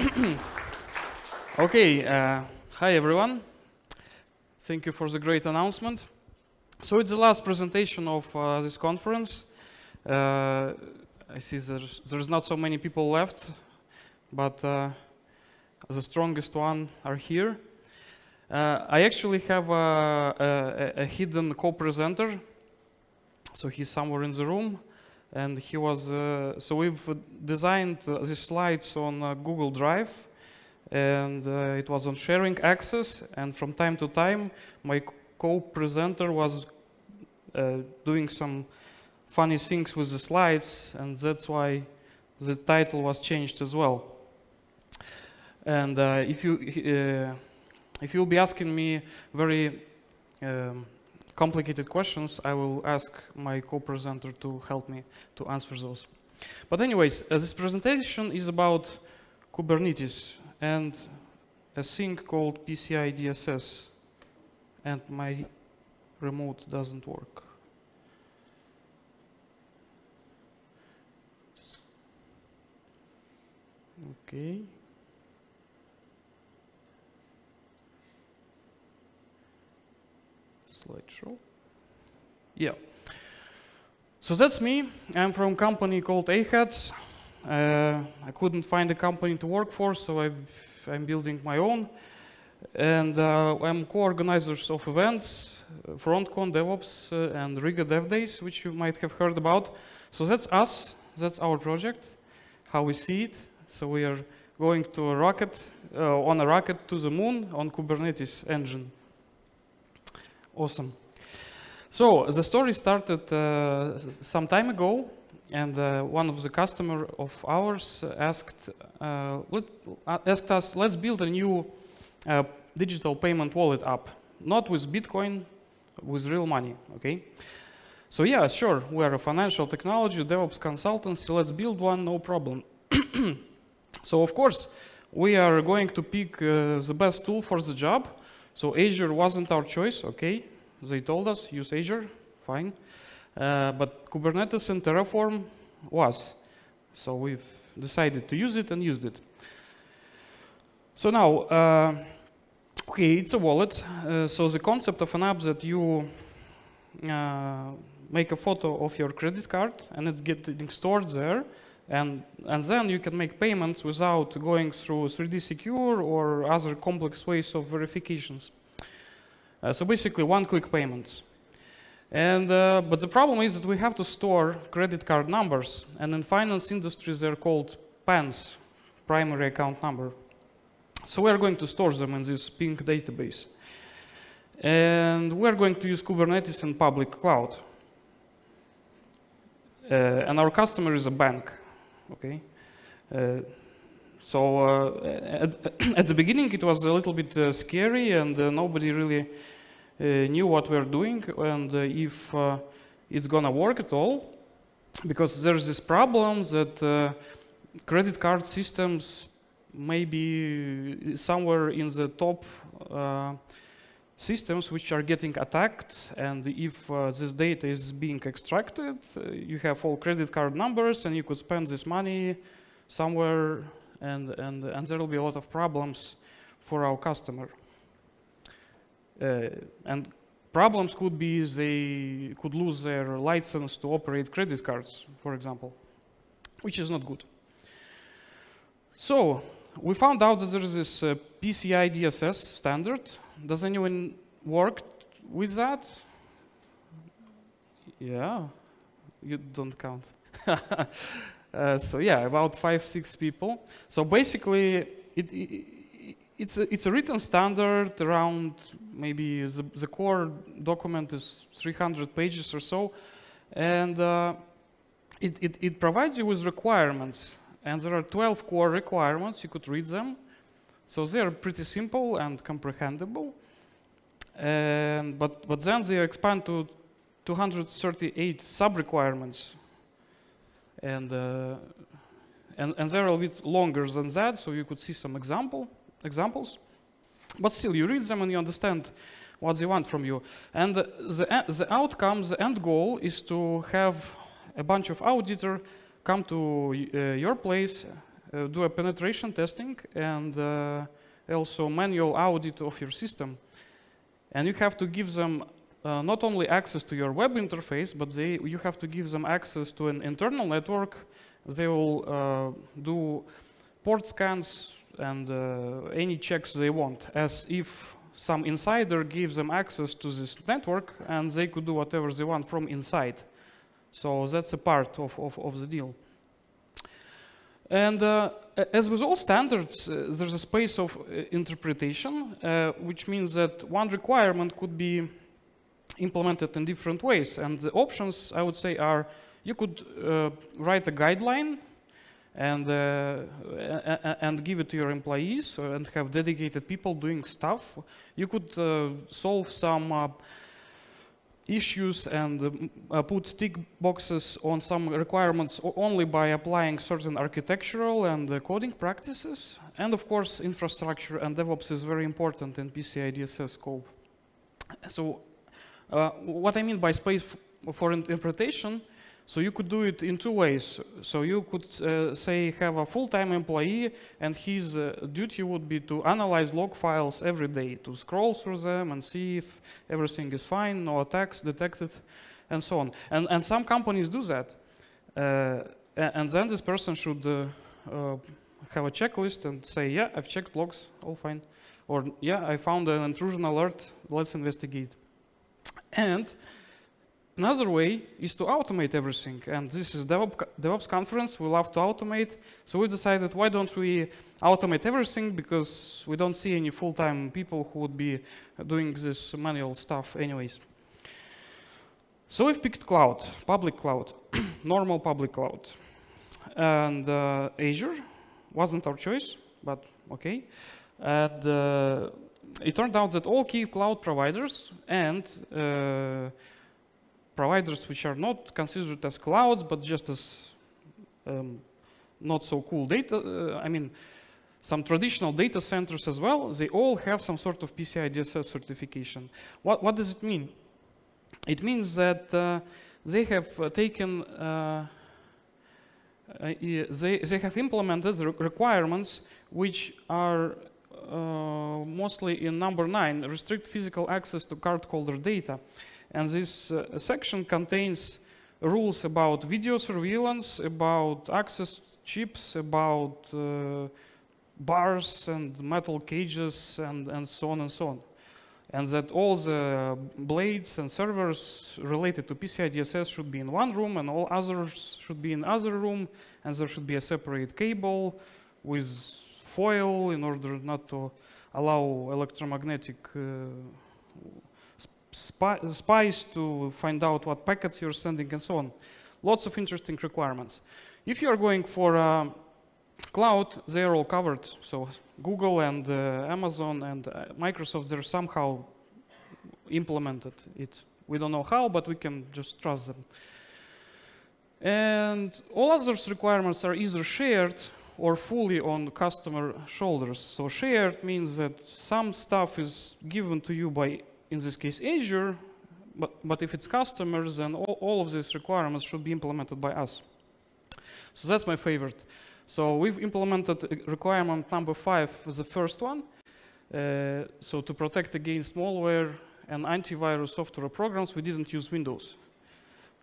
okay, uh, hi everyone. Thank you for the great announcement. So it's the last presentation of uh, this conference. Uh, I see there's, there's not so many people left, but uh, the strongest one are here. Uh, I actually have a, a, a hidden co-presenter, so he's somewhere in the room, and he was. Uh, so we've designed uh, these slides on uh, Google Drive, and uh, it was on sharing access. And from time to time, my co-presenter was uh, doing some funny things with the slides, and that's why the title was changed as well. And if you if you'll be asking me very um, complicated questions, I will ask my co-presenter to help me to answer those. But anyways, uh, this presentation is about Kubernetes and a thing called PCI DSS. And my remote doesn't work. Okay. Slideshow. Yeah. So that's me. I'm from a company called Ahats. Uh, I couldn't find a company to work for, so i am building my own. And uh, I'm co-organizers of events, uh, FrontCon, DevOps, uh, and Riga Dev Days, which you might have heard about. So that's us. That's our project, how we see it. So we are going to a rocket, uh, on a rocket to the moon on Kubernetes engine. Awesome. So the story started uh, some time ago, and uh, one of the customer of ours asked uh, let, uh, asked us, let's build a new uh, digital payment wallet app, not with Bitcoin, with real money. Okay. So yeah, sure, we are a financial technology DevOps consultancy. Let's build one, no problem. so of course, we are going to pick uh, the best tool for the job. So Azure wasn't our choice, okay? They told us use Azure, fine. Uh, but Kubernetes and Terraform was. So we've decided to use it and used it. So now, uh, okay, it's a wallet. Uh, so the concept of an app that you uh, make a photo of your credit card and it's getting stored there. And, and then you can make payments without going through 3D Secure or other complex ways of verifications. Uh, so basically one-click payments. And, uh, but the problem is that we have to store credit card numbers, and in finance industries they're called PANs, primary account number. So we are going to store them in this pink database. And we're going to use Kubernetes and public cloud. Uh, and our customer is a bank, okay? Uh, so uh, at, at, the beginning it was a little bit uh, scary and uh, nobody really knew what we're doing and if it's gonna work at all. Because there's this problem that credit card systems may be somewhere in the top systems which are getting attacked and if uh, this data is being extracted uh, you have all credit card numbers and you could spend this money somewhere and, and, and there will be a lot of problems for our customer. Uh, and problems could be they could lose their license to operate credit cards, for example, which is not good. So we found out that there is this uh, PCI DSS standard. Does anyone work with that? Yeah, you don't count. Uh, so yeah, about five, six people. So basically, it, it, it's, a, it's a written standard around maybe the, the core document is 300 pages or so. And uh, it, it, it provides you with requirements. And there are 12 core requirements. You could read them. So they're pretty simple and comprehensible. But, but then they expand to 238 sub-requirements and, uh, and, and they're a bit longer than that, so you could see some example, examples. But still, you read them and you understand what they want from you. And the, the, outcome, the end goal is to have a bunch of auditor come to uh, your place do a penetration testing and uh, also manual audit of your system. And you have to give them uh, not only access to your web interface, but they, you have to give them access to an internal network. They will uh, do port scans and uh, any checks they want, as if some insider gives them access to this network and they could do whatever they want from inside. So that's a part of, of, of the deal. And uh, as with all standards, uh, there's a space of uh, interpretation, uh, which means that one requirement could be implemented in different ways. And the options, I would say, are you could uh, write a guideline and, uh, and give it to your employees and have dedicated people doing stuff. You could solve some issues and uh, put tick boxes on some requirements only by applying certain architectural and uh, coding practices. And of course, infrastructure and DevOps is very important in PCI DSS scope. So uh, what I mean by space for interpretation so you could do it in two ways. So you could uh, say have a full-time employee and his uh, duty would be to analyze log files every day, to scroll through them and see if everything is fine, no attacks detected, and so on. And, and some companies do that. Uh, and then this person should uh, uh, have a checklist and say, yeah, I've checked logs, all fine. Or, yeah, I found an intrusion alert, let's investigate. And Another way is to automate everything, and this is DevOps, DevOps conference. We love to automate, so we decided why don't we automate everything because we don't see any full-time people who would be doing this manual stuff anyways. So we've picked cloud, public cloud, normal public cloud, and uh, Azure wasn't our choice, but okay. And uh, it turned out that all key cloud providers and uh, providers which are not considered as clouds, but just as um, not so cool data, uh, I mean, some traditional data centers as well, they all have some sort of PCI DSS certification. What, what does it mean? It means that uh, they have uh, taken, uh, uh they, they have implemented the requirements which are uh, mostly in number nine, restrict physical access to cardholder data. And this uh, section contains rules about video surveillance, about access chips, about uh, bars and metal cages, and, and so on and so on. And that all the blades and servers related to PCI DSS should be in one room, and all others should be in other room, and there should be a separate cable with foil in order not to allow electromagnetic uh, spies to find out what packets you're sending and so on. Lots of interesting requirements. If you're going for uh, cloud, they're all covered. So Google and uh, Amazon and uh, Microsoft, they're somehow implemented it. We don't know how, but we can just trust them. And all other requirements are either shared or fully on customer shoulders. So shared means that some stuff is given to you by in this case Azure, but, but if it's customers, then all, all of these requirements should be implemented by us. So that's my favorite. So we've implemented requirement number five, the first one. Uh, so to protect against malware and antivirus software programs, we didn't use Windows.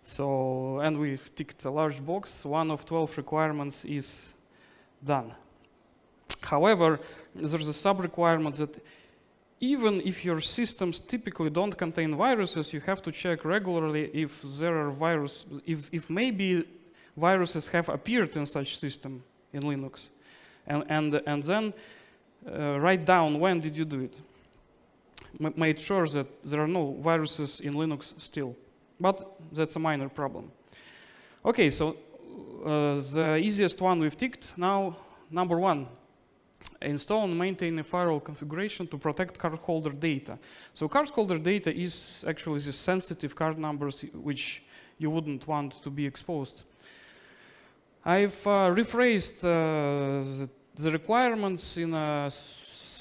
So, and we've ticked a large box. One of 12 requirements is done. However, there's a sub-requirement that even if your systems typically don't contain viruses, you have to check regularly if there are viruses, if, if maybe viruses have appeared in such system in Linux. And, and, and then uh, write down when did you do it. M made sure that there are no viruses in Linux still. But that's a minor problem. Okay, so uh, the easiest one we've ticked. Now, number one, install and maintain a firewall configuration to protect cardholder data. So cardholder data is actually the sensitive card numbers which you wouldn't want to be exposed. I've uh, rephrased uh, the, the, requirements in a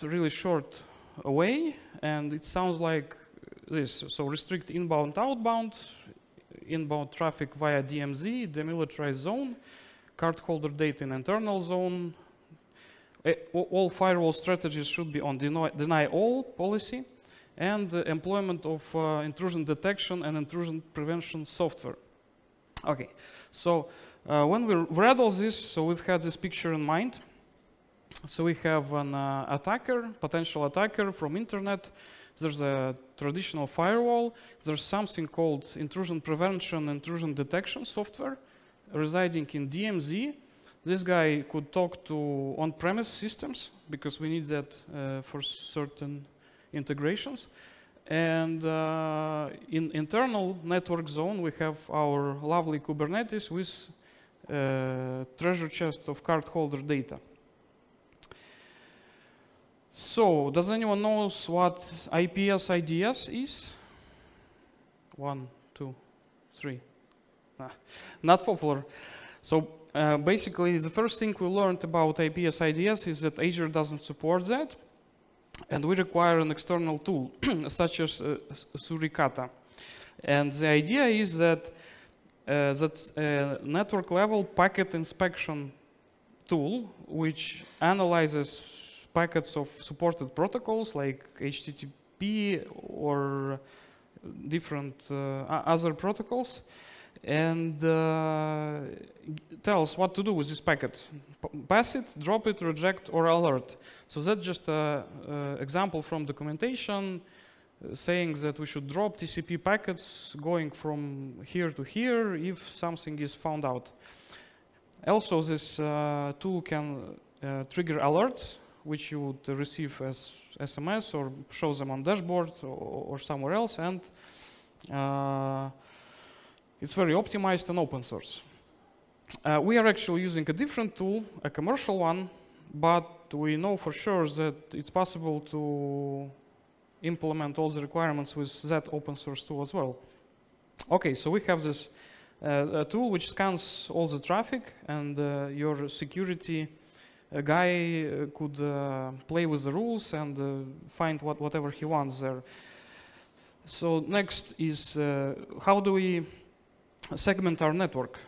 really short way, and it sounds like this. So restrict inbound, outbound, inbound traffic via DMZ, demilitarized zone, cardholder data in internal zone. Uh, all firewall strategies should be on deny, deny all policy and the employment of uh, intrusion detection and intrusion prevention software. Okay, so uh, when we read all this, so we've had this picture in mind. So we have an uh, attacker, potential attacker from internet. There's a traditional firewall. There's something called intrusion prevention, and intrusion detection software residing in DMZ. This guy could talk to on-premise systems because we need that uh, for certain integrations. And uh, in internal network zone, we have our lovely Kubernetes with uh, treasure chest of cardholder data. So, does anyone knows what IPS IDS is? One, two, three. Ah, not popular. So uh, basically, the first thing we learned about IPS IDS is that Azure doesn't support that, and we require an external tool, such as uh, Suricata. And the idea is that uh, that's a network level packet inspection tool, which analyzes packets of supported protocols like HTTP or different uh, other protocols and uh, tells what to do with this packet. P pass it, drop it, reject, or alert. So that's just an example from documentation uh, saying that we should drop TCP packets going from here to here if something is found out. Also, this uh, tool can uh, trigger alerts which you would receive as SMS or show them on dashboard or, or somewhere else, and uh, it's very optimized and open source. Uh, we are actually using a different tool, a commercial one, but we know for sure that it's possible to implement all the requirements with that open source tool as well. Okay, so we have this uh, tool which scans all the traffic and uh, your security guy uh, could uh, play with the rules and uh, find what, whatever he wants there. So next is how do we segment our network?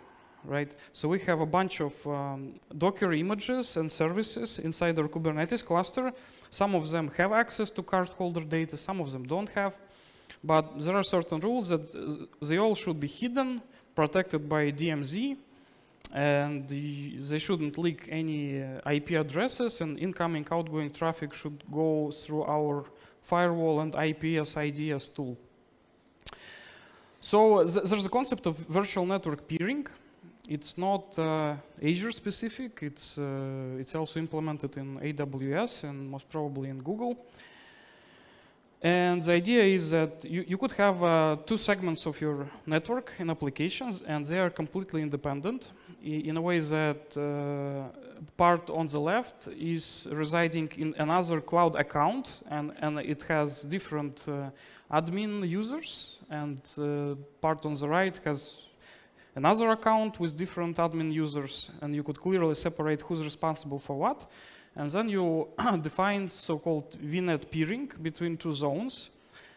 right? So we have a bunch of um, Docker images and services inside our Kubernetes cluster. Some of them have access to cardholder data, some of them don't have. But there are certain rules that they all should be hidden, protected by DMZ, and they shouldn't leak any uh, IP addresses and incoming outgoing traffic should go through our firewall and IPS IDS tool. So th there's a concept of virtual network peering. It's not uh, Azure specific, it's, uh, it's also implemented in AWS and most probably in Google. And the idea is that you, you could have uh, two segments of your network in applications and they are completely independent in a way that uh, part on the left is residing in another cloud account and, and it has different uh, admin users and uh, part on the right has another account with different admin users and you could clearly separate who's responsible for what and then you define so-called VNet peering between two zones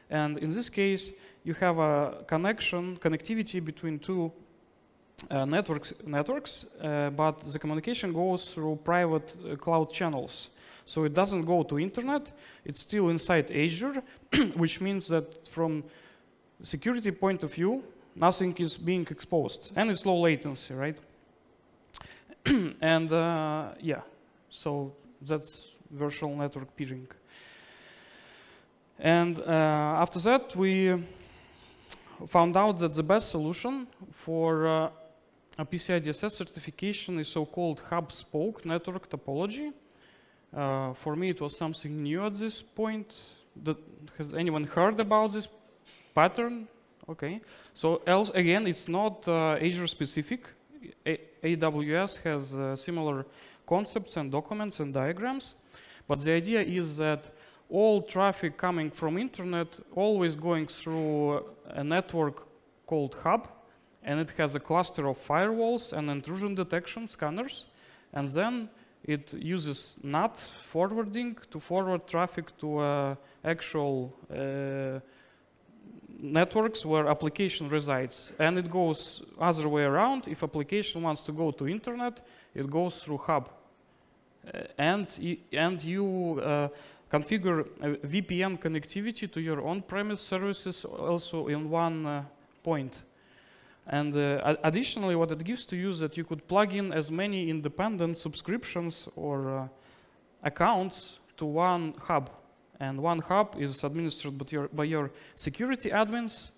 and in this case you have a connection connectivity between two uh, networks, networks uh, but the communication goes through private uh, cloud channels. So it doesn't go to internet, it's still inside Azure, which means that from security point of view, nothing is being exposed. And it's low latency, right? and uh, yeah, so that's virtual network peering. And uh, after that, we found out that the best solution for uh, a PCI DSS certification is so-called hub spoke network topology. Uh, for me, it was something new at this point. That, has anyone heard about this pattern? Okay. So else again, it's not uh, Azure specific. AWS has similar concepts and documents and diagrams. But the idea is that all traffic coming from internet always going through a network called hub and it has a cluster of firewalls and intrusion detection scanners, and then it uses NAT forwarding to forward traffic to uh, actual uh, networks where application resides, and it goes other way around. If application wants to go to internet, it goes through hub, and and you uh, configure a VPN connectivity to your on-premise services also in one uh, point. And uh, additionally, what it gives to you is that you could plug in as many independent subscriptions or uh, accounts to one hub. And one hub is administered by your, by your security admins.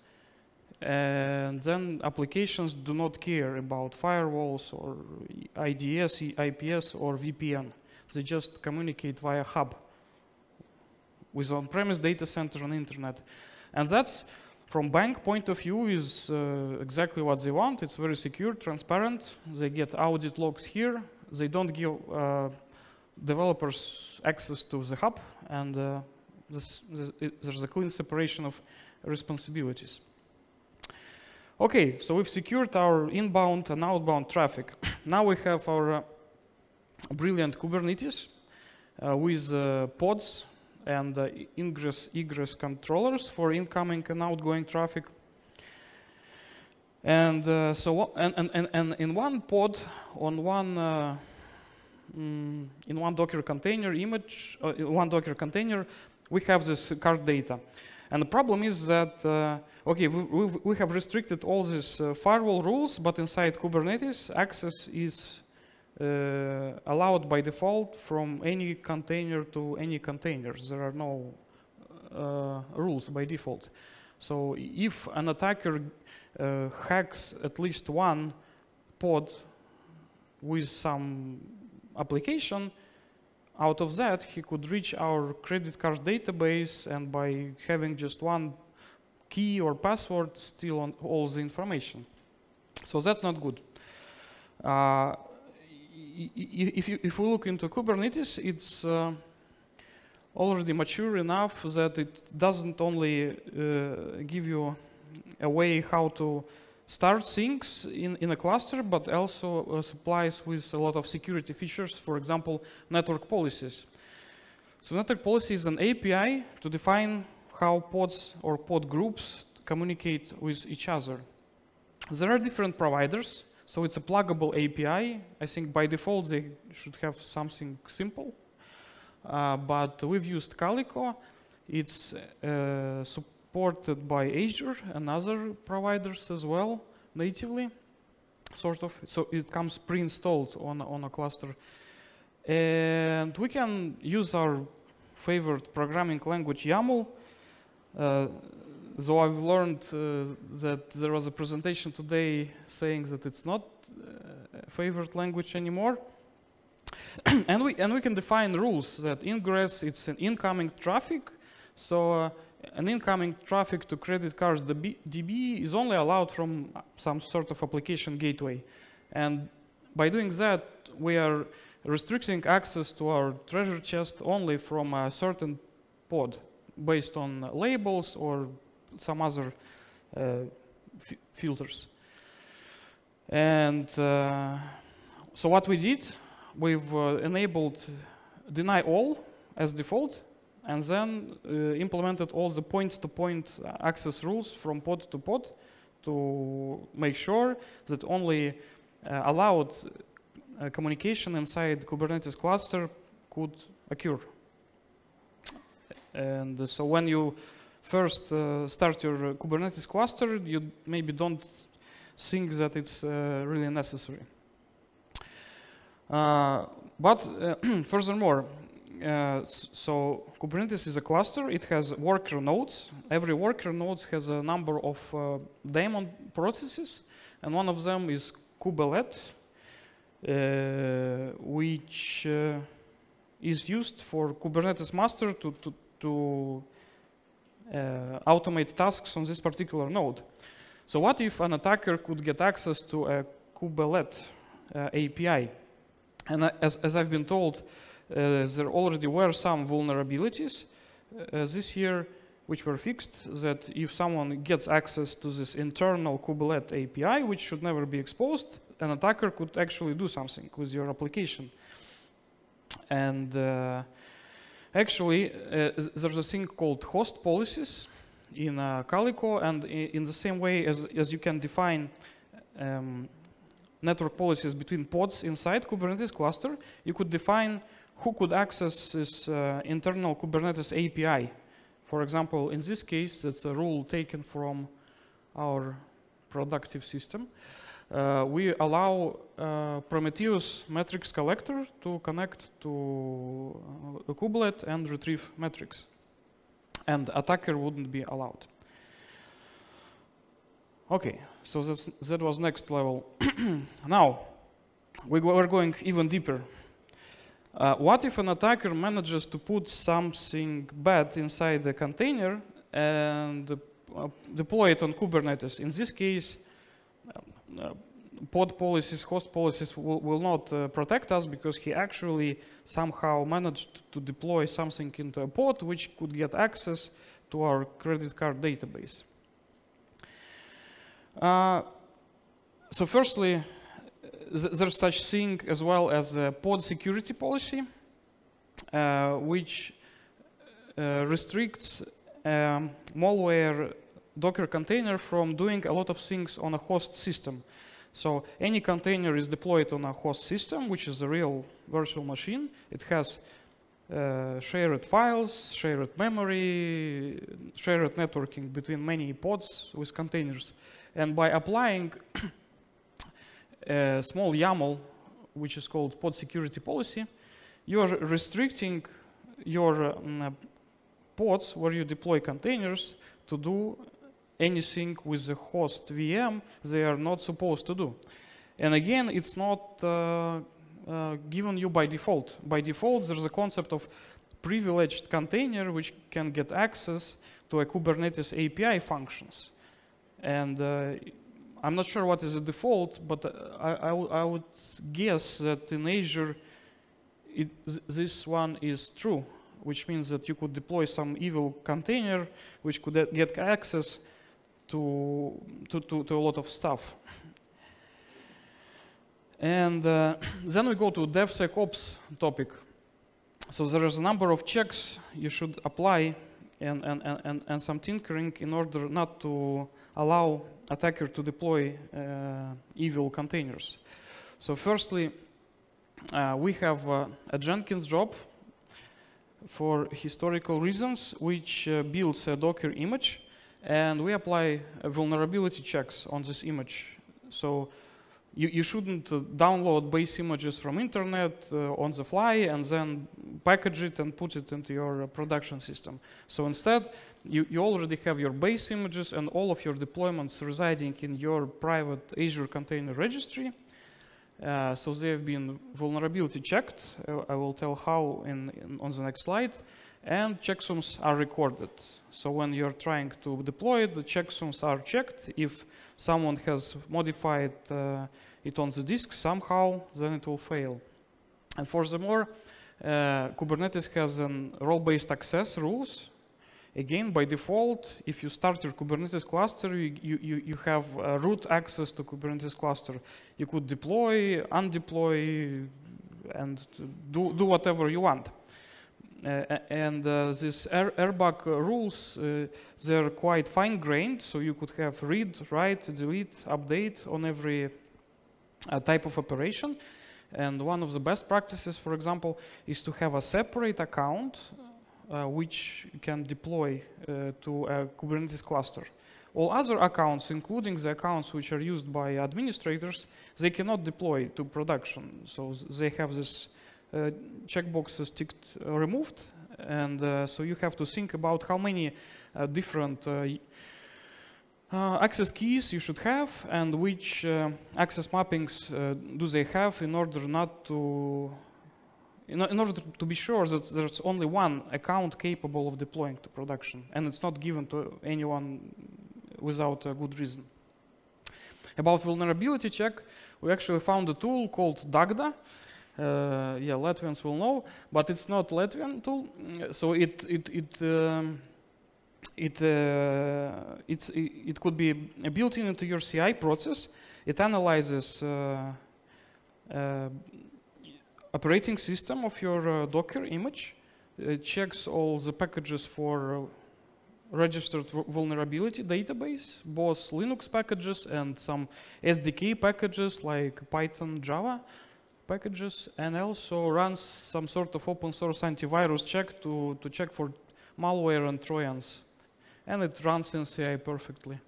And then applications do not care about firewalls or IDS, IPS, or VPN. They just communicate via hub with on-premise data center and internet. And that's from bank point of view is uh, exactly what they want. It's very secure, transparent. They get audit logs here. They don't give uh, developers access to the hub, and uh, this, this, it, there's a clean separation of responsibilities. Okay, so we've secured our inbound and outbound traffic. now we have our uh, brilliant Kubernetes uh, with uh, pods and uh, ingress egress controllers for incoming and outgoing traffic. And uh, so, and, and, and, and in one pod, on one uh, mm, in one Docker container image, in one Docker container, we have this card data. And the problem is that, uh, okay, we, we, we have restricted all these uh, firewall rules, but inside Kubernetes, access is uh, allowed by default from any container to any containers. There are no uh, rules by default. So if an attacker uh, hacks at least one pod with some application, out of that he could reach our credit card database and by having just one key or password steal on all the information. So that's not good. Uh, if, you, if we look into Kubernetes, it's uh, already mature enough that it doesn't only uh, give you a way how to start things in, in a cluster, but also uh, supplies with a lot of security features, for example, network policies. So network policy is an API to define how pods or pod groups communicate with each other. There are different providers, so it's a pluggable API. I think by default they should have something simple. Uh, but we've used Calico. It's uh, supported by Azure and other providers as well, natively, sort of. So it comes pre-installed on, on a cluster. And we can use our favorite programming language YAML. Uh, though I've learned uh, that there was a presentation today saying that it's not uh, a favorite language anymore. and we and we can define rules that ingress it's an incoming traffic. So uh, an incoming traffic to credit cards DB, DB is only allowed from some sort of application gateway. And by doing that, we are restricting access to our treasure chest only from a certain pod based on labels or some other uh, filters. And uh, so what we did, we've uh, enabled deny all as default, and then uh, implemented all the point-to-point access rules from pod to pod to make sure that only uh, allowed uh, communication inside Kubernetes cluster could occur. And so when you first uh, start your uh, Kubernetes cluster, you maybe don't think that it's uh, really necessary. Uh, but uh, furthermore, uh, so Kubernetes is a cluster. It has worker nodes. Every worker node has a number of daemon processes, and one of them is kubelet, which is used for Kubernetes master to, to, to uh, automate tasks on this particular node. So what if an attacker could get access to a kubelet uh, API? And uh, as, as, I've been told, uh, there already were some vulnerabilities uh, this year which were fixed that if someone gets access to this internal kubelet API, which should never be exposed, an attacker could actually do something with your application. And uh, Actually, uh, there's a thing called host policies in uh, Calico, and in the same way as, as you can define um, network policies between pods inside Kubernetes cluster, you could define who could access this uh, internal Kubernetes API. For example, in this case, it's a rule taken from our productive system. Uh, we allow uh, Prometheus metrics collector to connect to uh, a kubelet and retrieve metrics. And attacker wouldn't be allowed. Okay, so that was next level. now, we were going even deeper. Uh, what if an attacker manages to put something bad inside the container and uh, deploy it on Kubernetes? In this case, uh, pod policies, host policies will, will not uh, protect us because he actually somehow managed to deploy something into a pod which could get access to our credit card database. Uh, so firstly, there's such thing as well as a pod security policy, uh, which uh, restricts um, malware Docker container from doing a lot of things on a host system. So any container is deployed on a host system, which is a real virtual machine. It has uh, shared files, shared memory, shared networking between many pods with containers. And by applying a small YAML, which is called pod security policy, you are restricting your um, pods where you deploy containers to do anything with the host VM they are not supposed to do. And again, it's not uh, uh, given you by default. By default, there's a concept of privileged container which can get access to a Kubernetes API functions. And uh, I'm not sure what is the default, but I, I, would guess that in Azure, it, this one is true, which means that you could deploy some evil container which could get access to, to, to, to a lot of stuff. And uh, then we go to DevSecOps topic. So there is a number of checks you should apply and, and, and, and some tinkering in order not to allow attacker to deploy uh, evil containers. So firstly, uh, we have uh, a Jenkins job for historical reasons, which uh, builds a Docker image and we apply vulnerability checks on this image. So you, you shouldn't uh, download base images from internet uh, on the fly and then package it and put it into your uh, production system. So instead, you, you already have your base images and all of your deployments residing in your private Azure Container Registry. Uh, so they have been vulnerability checked. Uh, I will tell how in, in, on the next slide. And checksums are recorded. So when you're trying to deploy it, the checksums are checked. If someone has modified uh, it on the disk somehow, then it will fail. And furthermore, uh, Kubernetes has an role-based access rules. Again, by default, if you start your Kubernetes cluster, you, you, you have root access to Kubernetes cluster. You could deploy, undeploy, and do, do whatever you want. Uh, and uh, these air, RBAC rules, uh, they're quite fine-grained, so you could have read, write, delete, update on every type of operation. And one of the best practices, for example, is to have a separate account uh, which can deploy uh, to a Kubernetes cluster. All other accounts, including the accounts which are used by administrators, they cannot deploy to production. So they have this Uh, checkboxes ticked uh, removed. And uh, so you have to think about how many uh, different uh, access keys you should have and which access mappings do they have in order not to in, in, order to be sure that there's only one account capable of deploying to production and it's not given to anyone without a good reason. About vulnerability check, we actually found a tool called Dagda, uh, yeah, Latvians will know, but it's not Latvian tool. So it it it um, it uh, it's it, it, could be built into your CI process. It analyzes uh, uh, operating system of your uh, Docker image. It checks all the packages for registered vulnerability database, both Linux packages and some SDK packages like Python, Java packages, and also runs some sort of open source antivirus check to, to check for malware and Trojans. And it runs in CI perfectly.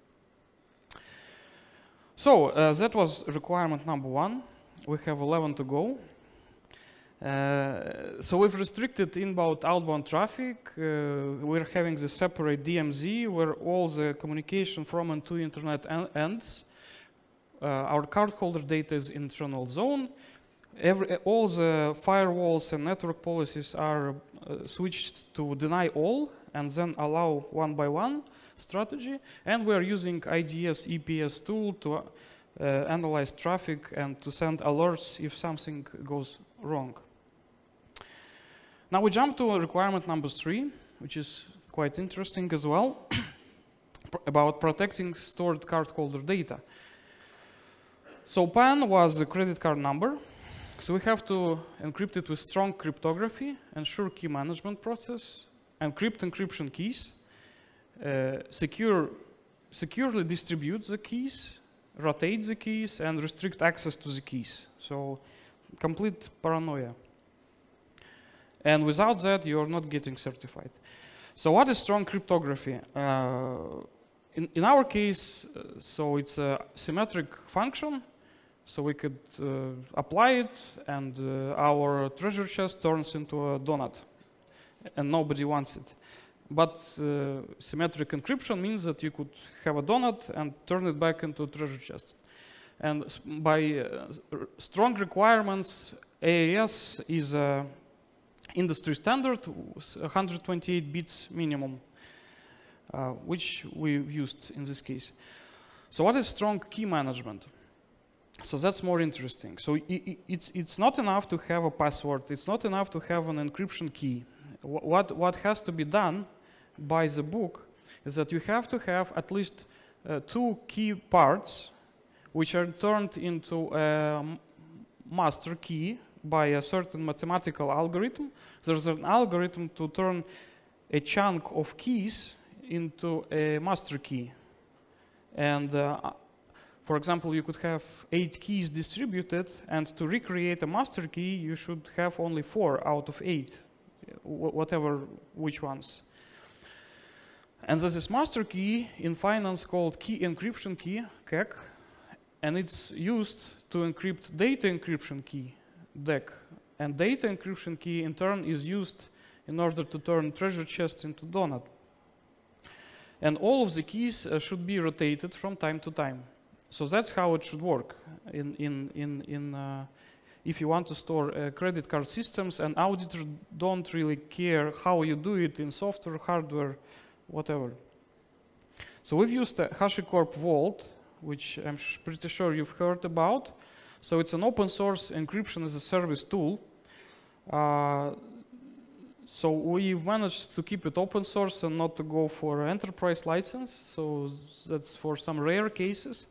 So uh, that was requirement number one. We have 11 to go. Uh, so we've restricted inbound outbound traffic. Uh, we're having the separate DMZ where all the communication from and to internet en ends. Uh, our cardholder data is internal zone. Every, all the firewalls and network policies are uh, switched to deny all and then allow one by one strategy. And we're using IDS IPS tool to uh, analyze traffic and to send alerts if something goes wrong. Now we jump to requirement number three, which is quite interesting as well, about protecting stored cardholder data. So PAN was a credit card number. So we have to encrypt it with strong cryptography, ensure key management process, encrypt encryption keys, uh, secure, securely distribute the keys, rotate the keys, and restrict access to the keys. So complete paranoia. And without that, you are not getting certified. So what is strong cryptography? Uh, in, in our case, uh, so it's a symmetric function. So we could uh, apply it and uh, our treasure chest turns into a donut and nobody wants it. But uh, symmetric encryption means that you could have a donut and turn it back into a treasure chest. And by strong requirements, AES is a industry standard, 128 bits minimum, uh, which we used in this case. So what is strong key management? So that's more interesting. So it's, it's not enough to have a password. It's not enough to have an encryption key. What, what has to be done by the book is that you have to have at least uh, two key parts which are turned into a master key by a certain mathematical algorithm. There's an algorithm to turn a chunk of keys into a master key. And uh, for example, you could have eight keys distributed, and to recreate a master key, you should have only four out of eight, whatever which ones. And there's this master key in finance called key encryption key, KEK, and it's used to encrypt data encryption key. DEK. And data encryption key in turn is used in order to turn treasure chests into donut. And all of the keys uh, should be rotated from time to time. So that's how it should work in, in, in, in uh, if you want to store uh, credit card systems and auditors don't really care how you do it in software, hardware, whatever. So we've used HashiCorp Vault, which I'm pretty sure you've heard about. So it's an open source encryption as a service tool. Uh, so we've managed to keep it open source and not to go for enterprise license. So that's for some rare cases.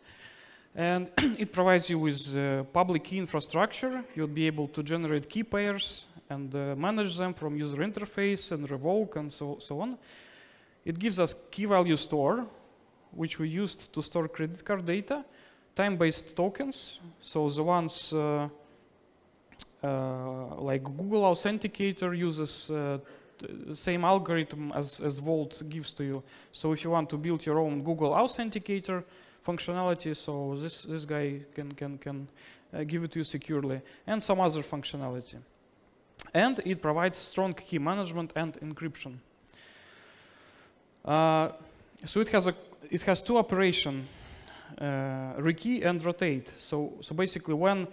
And it provides you with uh, public key infrastructure. You'll be able to generate key pairs and uh, manage them from user interface and revoke and so, so on. It gives us key value store, which we used to store credit card data time-based tokens. So the ones uh, uh, like Google Authenticator uses uh, same algorithm as, as Vault gives to you. So if you want to build your own Google Authenticator functionality, so this, this guy can, can, can uh, give it to you securely, and some other functionality. And it provides strong key management and encryption. Uh, so it has, a, it has two operations uh, rekey and rotate. So, so basically when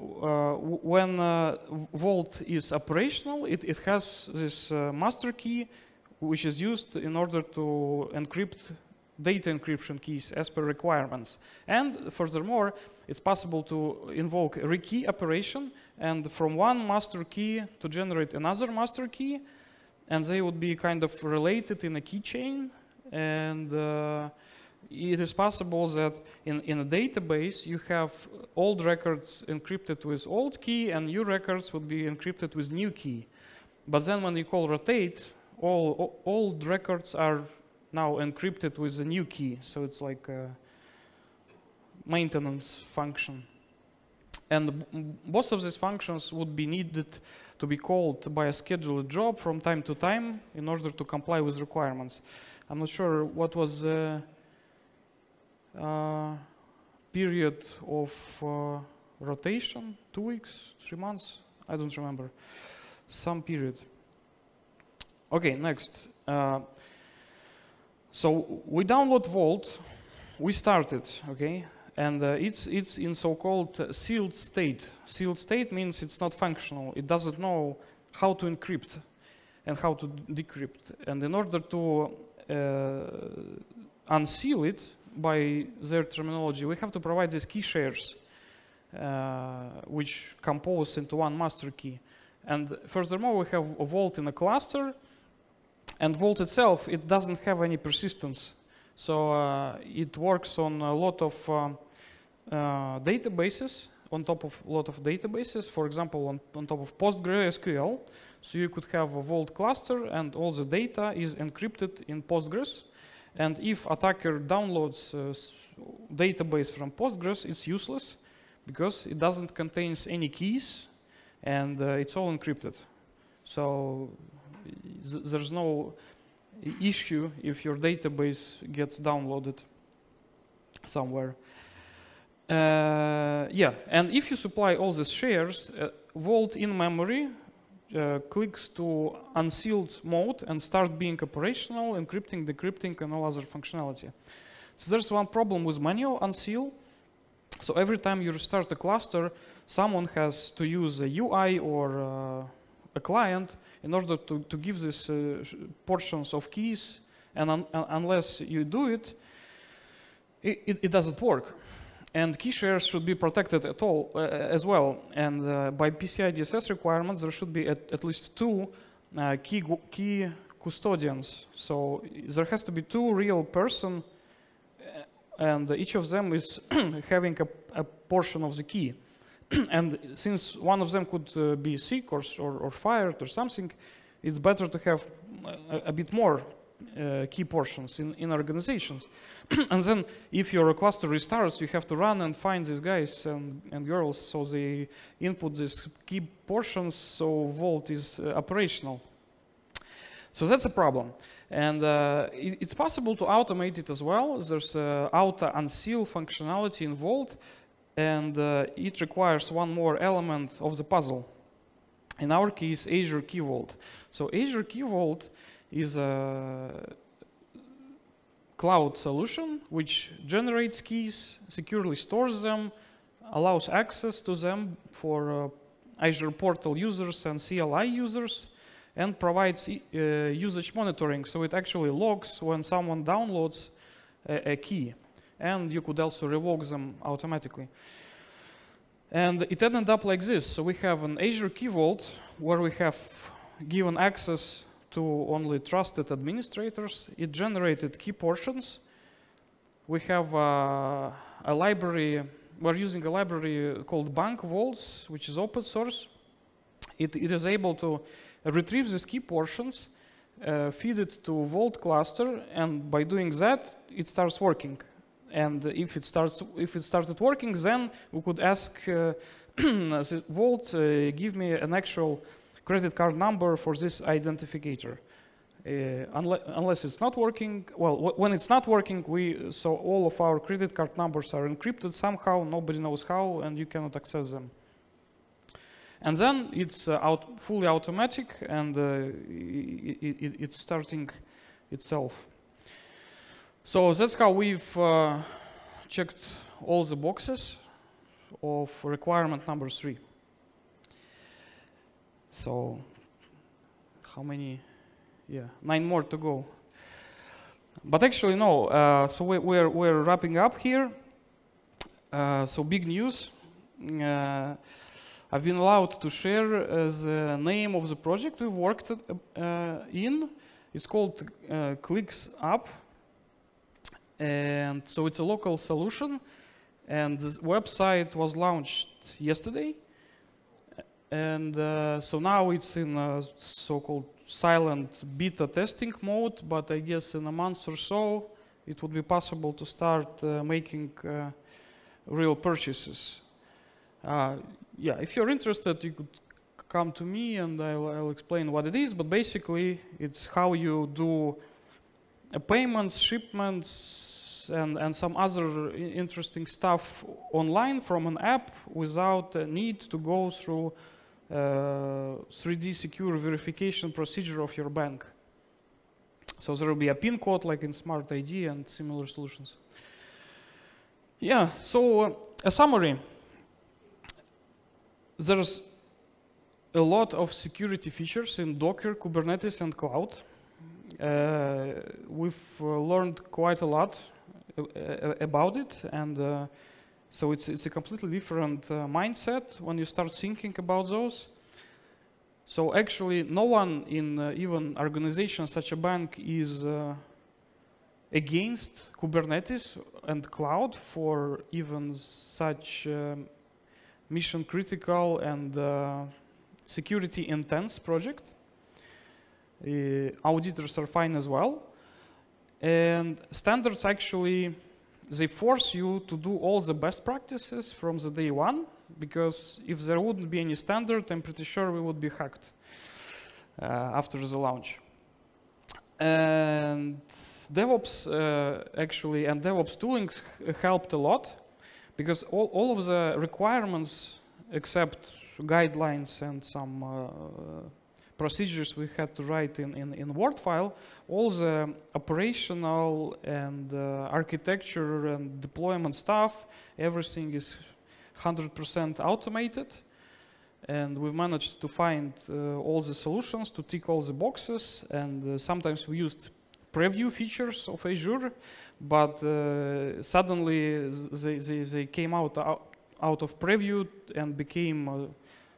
uh, when uh, Vault is operational, it, it has this uh, master key which is used in order to encrypt data encryption keys as per requirements. And furthermore, it's possible to invoke a rekey operation and from one master key to generate another master key and they would be kind of related in a keychain and uh, it is possible that in, in a database you have old records encrypted with old key and new records would be encrypted with new key. But then when you call rotate, all, all old records are now encrypted with a new key. So it's like a maintenance function. And both of these functions would be needed to be called by a scheduled job from time to time in order to comply with requirements. I'm not sure what was the uh, period of uh, rotation, two weeks, three months, I don't remember, some period. Okay, next. Uh, so we download Vault, we start it, okay, and uh, it's, it's in so-called sealed state. Sealed state means it's not functional. It doesn't know how to encrypt and how to decrypt. And in order to uh, unseal it, by their terminology, we have to provide these key shares, uh, which compose into one master key. And furthermore, we have a vault in a cluster, and Vault itself, it doesn't have any persistence. So uh, it works on a lot of uh, uh, databases, on top of a lot of databases, for example, on, on top of PostgreSQL. So you could have a Vault cluster and all the data is encrypted in Postgres. And if attacker downloads uh, database from Postgres, it's useless because it doesn't contain any keys and uh, it's all encrypted. So there's no issue if your database gets downloaded somewhere. Uh, yeah, and if you supply all these shares, uh, Vault in memory uh, clicks to unsealed mode and start being operational, encrypting, decrypting, and all other functionality. So there's one problem with manual unseal. So every time you restart a cluster, someone has to use a UI or uh, a client in order to, to give these uh, portions of keys. And un unless you do it, it, it, doesn't work. And key shares should be protected at all uh, as well. And uh, by PCI DSS requirements, there should be at, at least two uh, key, key custodians. So there has to be two real person, uh, and each of them is having a, a, portion of the key. and since one of them could uh, be sick or, or, or, fired or something, it's better to have a, a bit more uh, key portions in, in organizations. and then if your cluster restarts, you have to run and find these guys and, and girls so they input these key portions so Vault is uh, operational. So that's a problem. And uh, it, it's possible to automate it as well. There's uh, auto unseal functionality in Vault, and uh, it requires one more element of the puzzle. In our case, Azure Key Vault. So Azure Key Vault is a cloud solution which generates keys, securely stores them, allows access to them for uh, Azure portal users and CLI users, and provides uh, usage monitoring. So it actually logs when someone downloads a, a, key. And you could also revoke them automatically. And it ended up like this. So we have an Azure Key Vault where we have given access to only trusted administrators. It generated key portions. We have uh, a library, we're using a library called Bank Vaults, which is open source. It, it is able to retrieve these key portions, uh, feed it to Vault cluster, and by doing that, it starts working. And if it starts, if it started working, then we could ask uh, Vault, uh, give me an actual credit card number for this identifier. Uh, unle unless it's not working, well, when it's not working, we so all of our credit card numbers are encrypted somehow. Nobody knows how, and you cannot access them. And then it's uh, out fully automatic, and uh, it, it, it's starting itself. So that's how we've uh, checked all the boxes of requirement number three. So how many? Yeah, nine more to go. But actually, no. Uh, so we, we're we're wrapping up here. Uh, so big news. Uh, I've been allowed to share uh, the name of the project we've worked uh, in. It's called uh, Clicks Up, and so it's a local solution. And the website was launched yesterday And uh, so now it's in a so-called silent beta testing mode, but I guess in a month or so, it would be possible to start uh, making uh, real purchases. Uh, yeah, if you're interested, you could come to me and I'll, I'll explain what it is, but basically it's how you do payments, shipments, and, and some other interesting stuff online from an app without a need to go through uh, 3D secure verification procedure of your bank. So there will be a PIN code like in Smart ID and similar solutions. Yeah, so uh, a summary. There's a lot of security features in Docker, Kubernetes, and cloud. Uh, we've uh, learned quite a lot uh, uh, about it, and uh, so it's it's a completely different uh, mindset when you start thinking about those. So actually, no one in even organization such a bank is against Kubernetes and cloud for even such um, mission critical and security intense project. Auditors are fine as well. And standards actually, they force you to do all the best practices from the day one, because if there wouldn't be any standard, I'm pretty sure we would be hacked uh, after the launch. And DevOps uh, actually, and DevOps tooling helped a lot, because all, all of the requirements except guidelines and some uh, procedures we had to write in, in, in Word file, all the operational and uh, architecture and deployment stuff, everything is 100% automated. And we've managed to find uh, all the solutions to tick all the boxes. And uh, sometimes we used preview features of Azure, but uh, suddenly they, they, they, came out, out of preview and became uh,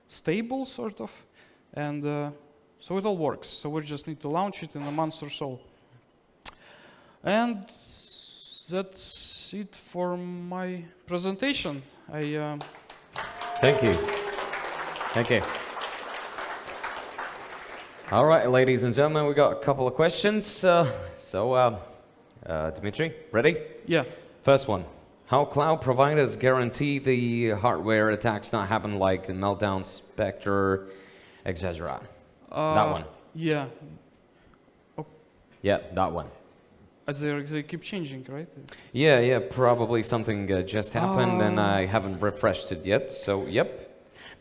stable, sort of. And uh, so it all works. So we just need to launch it in a month or so. And that's it for my presentation. I. Uh, Thank you. Thank you. All right, ladies and gentlemen, we got a couple of questions. Uh, so, uh, uh, Dimitri, ready? Yeah. First one. How cloud providers guarantee the hardware attacks not happen like the Meltdown, Spectre, etc. Uh, that one. Yeah. Oh. Yeah, that one. As they, they keep changing, right? Yeah, yeah, probably something uh, just happened and I ah. haven't refreshed it yet, so yep.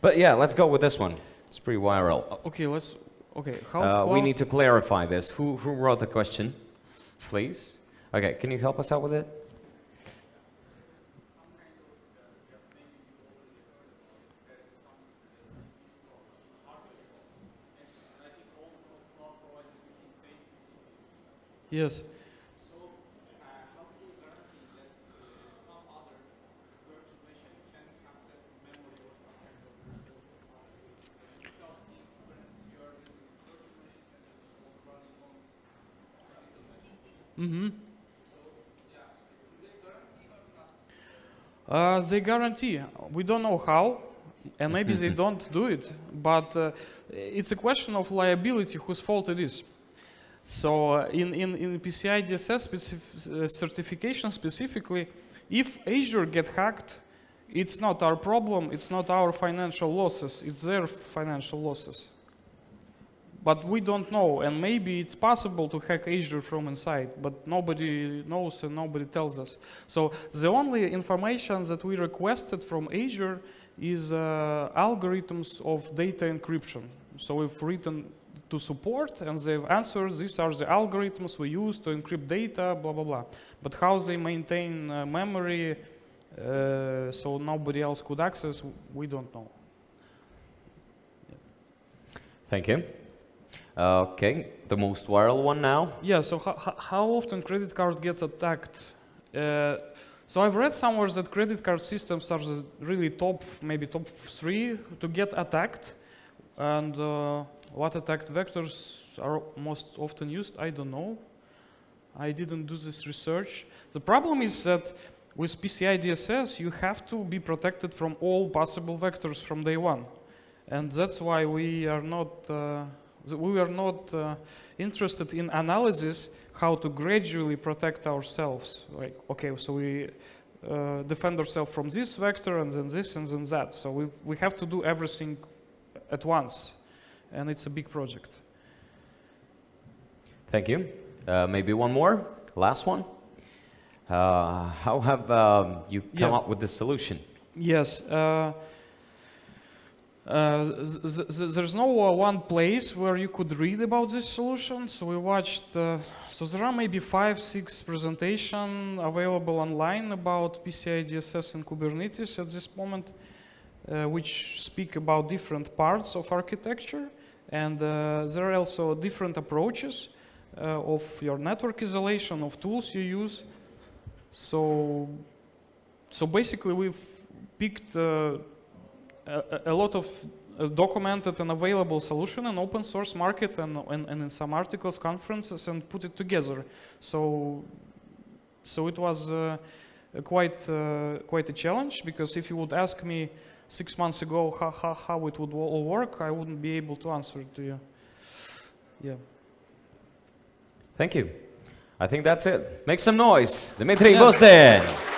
But yeah, let's go with this one. It's pretty viral. Okay, let's, okay. How uh, we need to clarify this. Who, who wrote the question, please? Okay, can you help us out with it? Yes. Mm-hmm. Uh, they guarantee. We don't know how, and maybe they don't do it, but uh, it's a question of liability whose fault it is. So uh, in, in, in PCI DSS uh, certification specifically, if Azure get hacked, it's not our problem, it's not our financial losses, it's their financial losses. But we don't know, and maybe it's possible to hack Azure from inside, but nobody knows and nobody tells us. So the only information that we requested from Azure is uh, algorithms of data encryption. So we've written to support, and they've answered, these are the algorithms we use to encrypt data, blah, blah, blah. But how they maintain uh, memory uh, so nobody else could access, we don't know. Thank you. Okay, the most viral one now. Yeah, so how often credit card gets attacked? Uh, so I've read somewhere that credit card systems are the really top, maybe top three to get attacked. And uh, what attacked vectors are most often used? I don't know. I didn't do this research. The problem is that with PCI DSS, you have to be protected from all possible vectors from day one. and that's why we are not uh, we are not uh, interested in analysis how to gradually protect ourselves. Like okay, so we uh, defend ourselves from this vector and then this and then that. So we we have to do everything at once, and it's a big project. Thank you. Uh, maybe one more, last one. Uh, how have um, you come Yeah. up with this solution? Yes. Uh, uh, th- th- there's no uh, one place where you could read about this solution. So we watched. Uh, so there are maybe five, six presentation available online about PCI DSS and Kubernetes at this moment, which speak about different parts of architecture, and uh, there are also different approaches uh, of your network isolation of tools you use. So, so basically we've picked uh, a, a lot of uh, documented and available solution in open source market and, and, and in some articles, conferences, and put it together. So, so it was uh, quite uh, quite a challenge because if you would ask me six months ago how, how, how it would all work, I wouldn't be able to answer it to you. Yeah. Thank you. I think that's it. Make some noise. Dmitry Buzdin.